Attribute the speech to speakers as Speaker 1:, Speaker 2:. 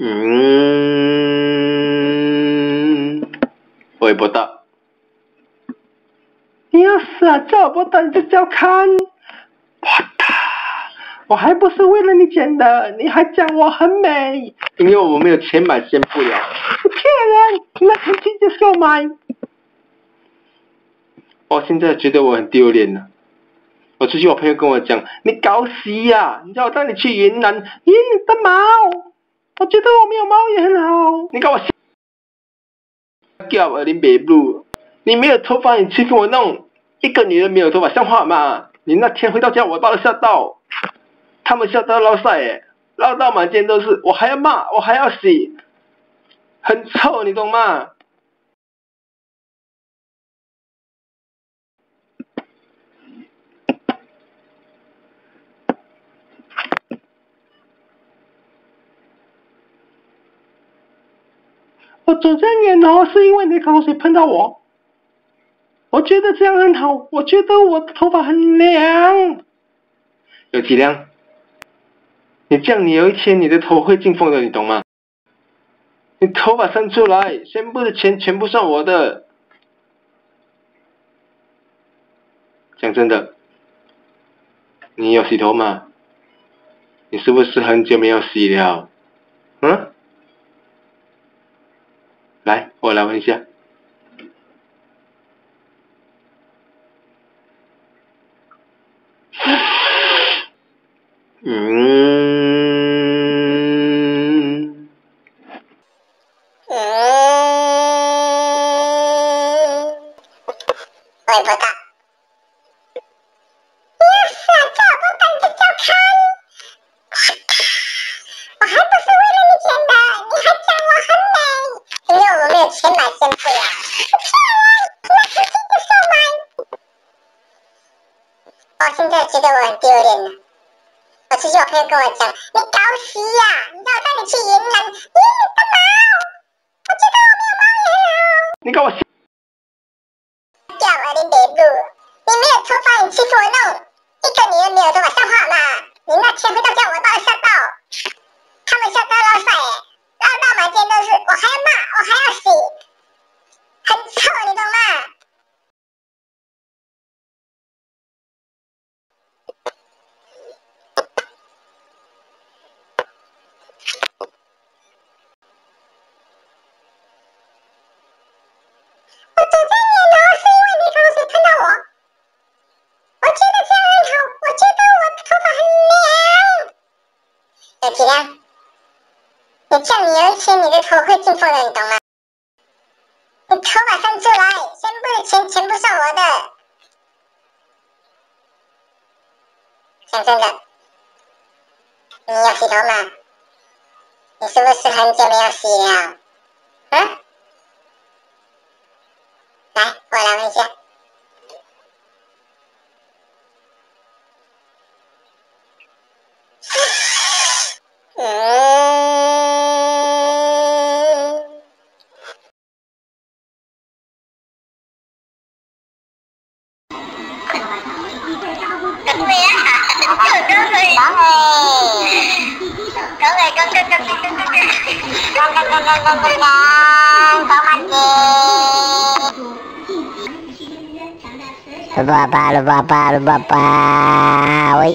Speaker 1: 嗯，回不到。
Speaker 2: 你要死啊！叫我不到你就叫看。我的，我还不是为了你剪的，你还讲我很美。
Speaker 1: 因为我没有钱买，剪不了。
Speaker 2: 你骗人！那肯定就是要买。
Speaker 1: 我现在觉得我很丢脸了。我出去，我朋友跟我讲：“你搞死呀！你叫我带你去云南，
Speaker 2: 咦，你的毛？我觉得我没有毛也很好。
Speaker 1: 你给我叫我林北路，你没有头发，你欺负我弄一个女人没有头发，像话吗？你那天回到家，我把他吓到，他们吓到捞晒耶，落到满街都是，我还要骂，我还要洗，很臭，你懂吗？”
Speaker 2: 我走这样远哦，是因为你口水喷到我。我觉得这样很好，我觉得我的头发很凉。
Speaker 1: 有几凉？你这样，你有一天你的头会进风的，你懂吗？你头发伸出来，全部的钱全部算我的。讲真的，你有洗头吗？你是不是很久没有洗了？嗯？来，我来问一下。嗯。
Speaker 3: 嗯。我也不大。先买先不要，我骗人，那肯定不是买。我现在觉得我很丢脸了。我之前，我朋友跟我讲，你搞死呀！你让我带你去云南，你干嘛？我觉得我没有猫粮哦。
Speaker 1: 你给我
Speaker 3: 掉我的脸部，你没有头发，你欺负我弄一个女人没有头发，像话吗？你那天回到家，我把他吓到，他们吓到老帅，绕到满街都是，我还要骂。我还要洗，很臭，你懂吗？我走在你楼，是因为你口水喷到我。我觉得这样很好，我觉得我的头发很凉。体谅。你这样，你有一天你的头会进风的，你懂吗？你头发伸出来，全部的钱全部是我的。讲真的，你要洗头吗？你是不是很久没有洗了？嗯？来，我来问一下。gang
Speaker 4: bapak, gang gang gang gang gang gang gang gang gang tomatnya lupa apa. Lupa apa lupa apa woi